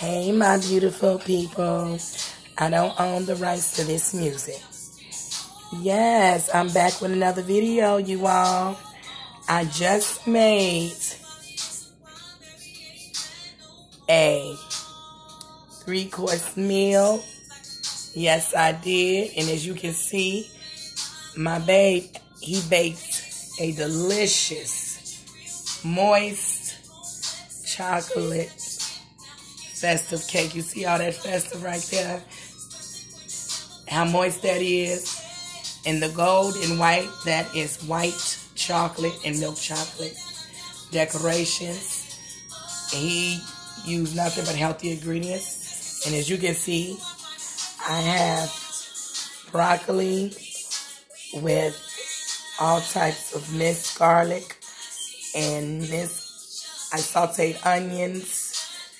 Hey, my beautiful people. I don't own the rights to this music. Yes, I'm back with another video, you all. I just made a three course meal. Yes, I did. And as you can see, my babe, he baked a delicious, moist chocolate festive cake. You see all that festive right there? How moist that is. And the gold and white, that is white chocolate and milk chocolate decorations. He used nothing but healthy ingredients. And as you can see, I have broccoli with all types of minced garlic and minced, I sauteed onions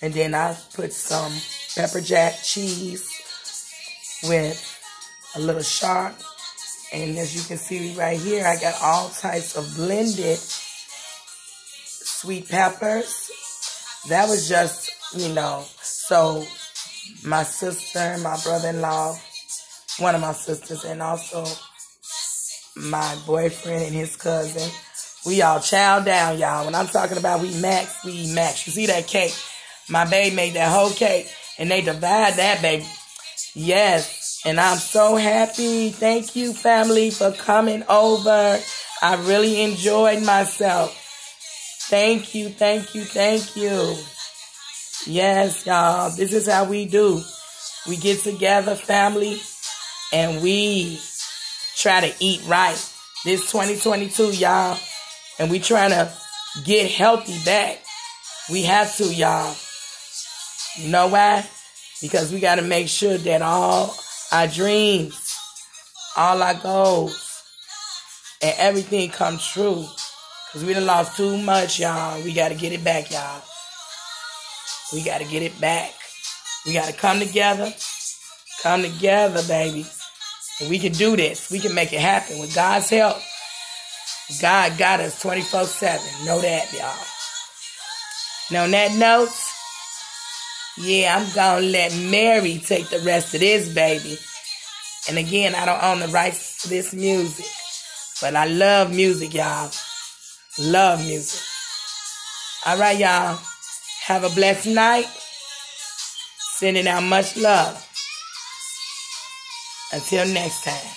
and then I put some pepper jack cheese with a little sharp. And as you can see right here, I got all types of blended sweet peppers. That was just, you know, so my sister, my brother-in-law, one of my sisters, and also my boyfriend and his cousin. We all chow down, y'all. When I'm talking about we max, we max. You see that cake? My baby made that whole cake and they divide that baby. Yes. And I'm so happy. Thank you, family, for coming over. I really enjoyed myself. Thank you, thank you, thank you. Yes, y'all. This is how we do. We get together, family, and we try to eat right. This 2022, y'all. And we trying to get healthy back. We have to, y'all. You know why? Because we got to make sure that all our dreams, all our goals, and everything come true. Because we done lost too much, y'all. We got to get it back, y'all. We got to get it back. We got to come together. Come together, baby. And we can do this. We can make it happen with God's help. God got us 24 7. Know that, y'all. Now, on that note, yeah, I'm gonna let Mary take the rest of this, baby. And again, I don't own the rights to this music. But I love music, y'all. Love music. All right, y'all. Have a blessed night. Sending out much love. Until next time.